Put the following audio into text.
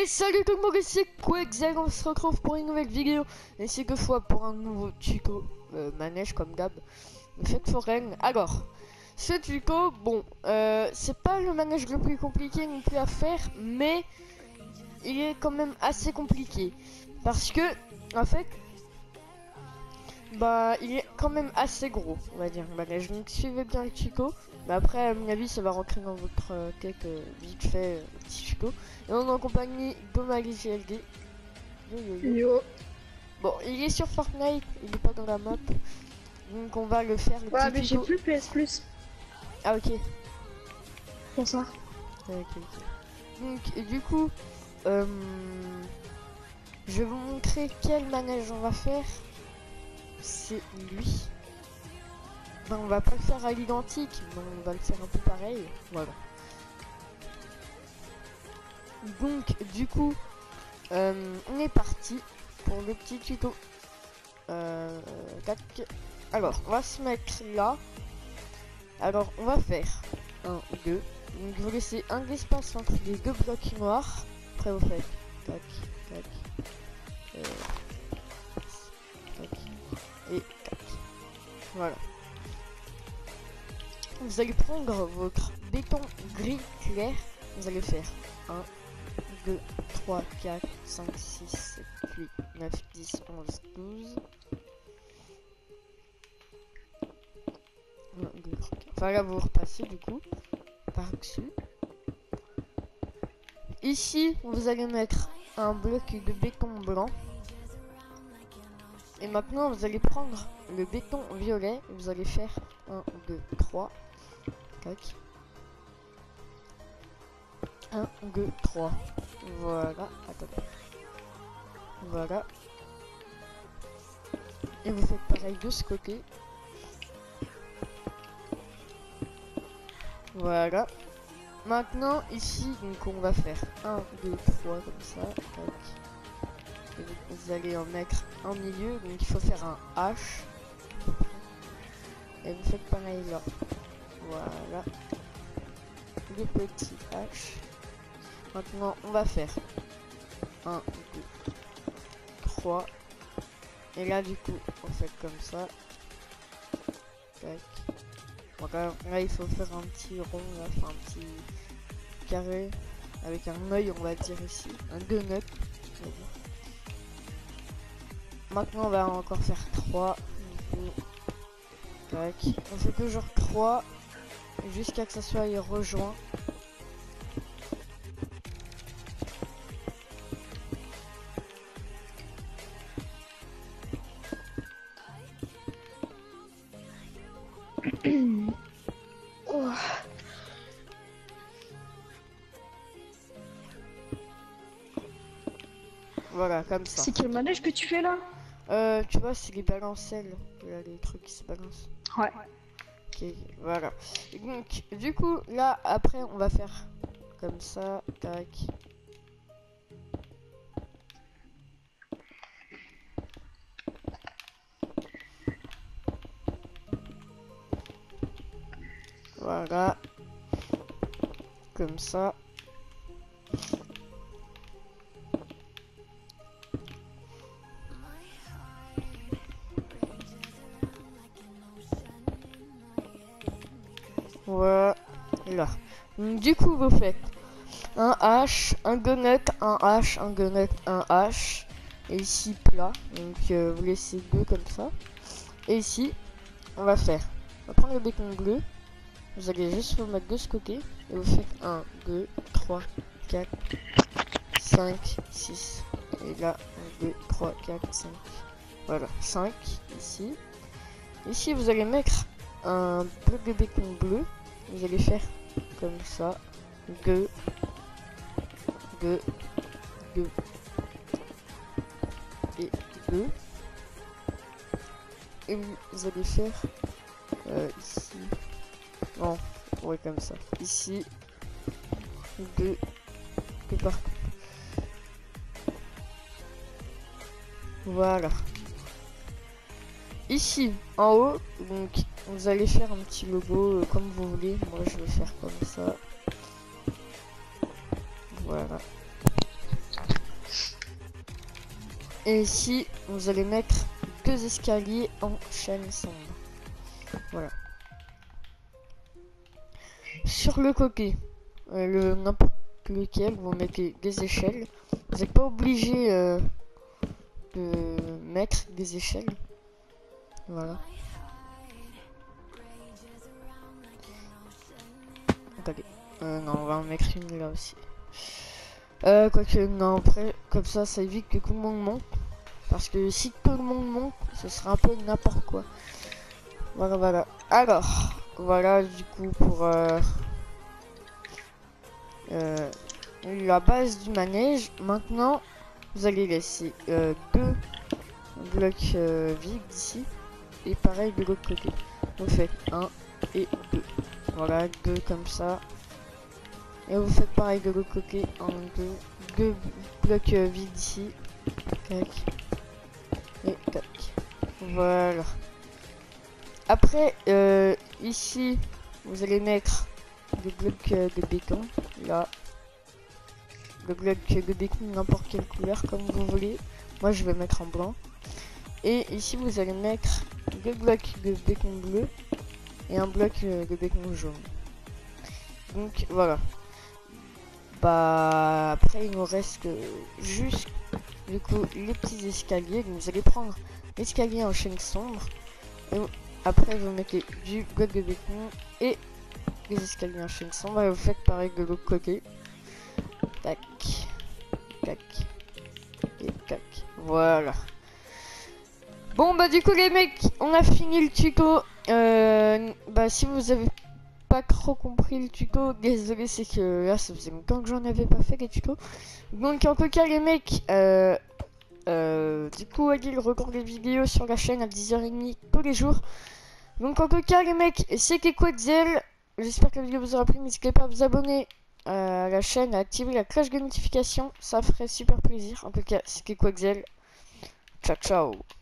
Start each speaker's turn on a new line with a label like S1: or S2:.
S1: Et salut tout le monde, c'est Quexel, on se retrouve pour une nouvelle vidéo. Et c'est que fois pour un nouveau tuto euh, manège comme d'hab. Fête foraine, alors Ce tuto, bon, euh, c'est pas le manège le plus compliqué non plus à faire Mais il est quand même assez compliqué. Parce que, en fait Bah, il est quand même assez gros, on va dire, manège. Donc suivez bien le tuto mais après, à mon avis, ça va rentrer dans votre euh, tête euh, vite fait, euh, petit tuto. Et on est en compagnie d'Omagi GLD. Yo, yo, yo.
S2: Yo.
S1: Bon, il est sur Fortnite, il est pas dans la map. Donc on va le faire. Le
S2: Ouais, mais j'ai plus PS Plus
S1: Ah, ok. ok. Donc, et du coup, euh, je vais vous montrer quel manège on va faire. C'est lui. Ben, on va pas le faire à l'identique, mais on va le faire un peu pareil. Voilà. Donc, du coup, euh, on est parti pour le petit tuto. Euh, tac. Alors, on va se mettre là. Alors, on va faire 1, 2, donc vous laissez un espace entre les deux blocs noirs. Après vous faites tac, tac, euh, tac et tac. Voilà. Vous allez prendre votre béton gris clair. Vous allez faire 1, 2, 3, 4, 5, 6, 7, 8, 9, 10, 11, 12. 1, 2, 3, 4. Enfin là vous repassez du coup par-dessus. Ici, vous allez mettre un bloc de béton blanc. Et maintenant, vous allez prendre le béton violet. et Vous allez faire 1, 2, 3. Tac. 1, 2, 3. Voilà. Attends. Voilà. Et vous faites pareil de ce côté. Voilà. Maintenant, ici, donc on va faire 1, 2, 3 comme ça. vous allez en mettre un milieu, donc il faut faire un H. Et vous faites pareil là. Voilà. Le petit H. Maintenant, on va faire 1, 2, 3. Et là, du coup, on fait comme ça. Tac. Donc là, il faut faire un petit rond, un petit carré avec un œil, on va dire ici, un donut. Maintenant, on va encore faire 3. Tac. On fait toujours 3 jusqu'à que ça soit rejoint.
S2: Oh.
S1: Voilà, comme ça.
S2: C'est quel manège que tu fais là?
S1: Euh, tu vois, c'est les balancelles. Là, les trucs qui se balancent.
S2: Ouais.
S1: Voilà. Donc, du coup, là, après, on va faire comme ça, tac. Voilà. Comme ça. Voilà. Du coup, vous faites un H, un gunnet, un H, un gunnet, un H. Et ici plat. Donc euh, vous laissez deux comme ça. Et ici, on va faire. On va prendre le béton bleu. Vous allez juste vous mettre de ce côté. Et vous faites 1, 2, 3, 4, 5, 6. Et là, 1, 2, 3, 4, 5. Voilà, 5 ici. Ici, vous allez mettre un bloc de béton bleu. Vous allez faire comme ça. 2, 2, 2 et 2. Et vous allez faire euh, ici. Non, ouais, comme ça. Ici, 2 de partout. Voilà. Ici, en haut, donc vous allez faire un petit logo euh, comme vous voulez. Moi, je vais faire comme ça. Voilà. Et ici, vous allez mettre deux escaliers en chaîne sombre. Voilà. Sur le côté, euh, le n'importe lequel, vous mettez des échelles. Vous n'êtes pas obligé euh, de mettre des échelles. Voilà. Attendez. Euh, non, on va en mettre une là aussi. Euh, quoique, non, après, comme ça, ça évite que tout le monde monte. Parce que si tout le monde monte, ce sera un peu n'importe quoi. Voilà, voilà. Alors, voilà, du coup, pour euh, euh, la base du manège. Maintenant, vous allez laisser euh, deux blocs vides ici. Et pareil de l'autre côté. Vous faites un et deux. Voilà, deux comme ça. Et vous faites pareil de l'autre côté. Un, deux. Deux blocs euh, vides ici. Tac. Et tac. Voilà. Après, euh, ici, vous allez mettre des blocs euh, de béton. Là. Le bloc de béton n'importe quelle couleur comme vous voulez. Moi, je vais mettre en blanc. Et ici, vous allez mettre deux blocs de béton bleu et un bloc euh, de béton jaune. Donc voilà. Bah après il nous reste juste du coup les petits escaliers. Donc, vous allez prendre l'escalier en chaîne sombre. Et après vous mettez du bloc de béton et les escaliers en chaîne sombre. Et vous faites pareil de l'autre côté. Tac. Tac. Et tac. Voilà. Bon bah du coup les mecs, on a fini le tuto. Euh, bah si vous avez pas trop compris le tuto, désolé c'est que là ça faisait longtemps que j'en avais pas fait les tutos. Donc en tout cas les mecs, euh, euh, du coup Adil record des vidéos sur la chaîne à 10h30 tous les jours. Donc en tout cas les mecs, c'est Quetzal. J'espère que la vidéo vous aura plu, n'hésitez pas à vous abonner euh, à la chaîne, à activer la cloche de notification, ça ferait super plaisir. En tout cas, c'est Quetzal. Ciao ciao